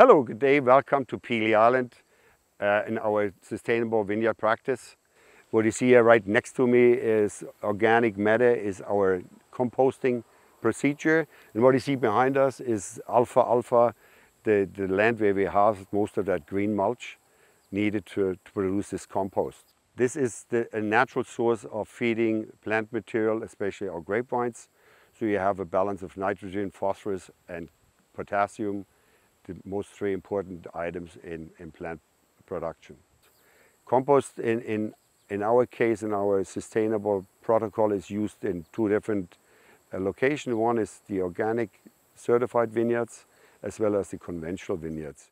Hello, good day, welcome to Pelee Island uh, in our sustainable vineyard practice. What you see here right next to me is organic matter, is our composting procedure. And what you see behind us is alfalfa, the, the land where we have most of that green mulch needed to, to produce this compost. This is the, a natural source of feeding plant material, especially our grapevines. So you have a balance of nitrogen, phosphorus and potassium, the most three important items in, in plant production. Compost in, in, in our case, in our sustainable protocol is used in two different uh, locations. One is the organic certified vineyards as well as the conventional vineyards.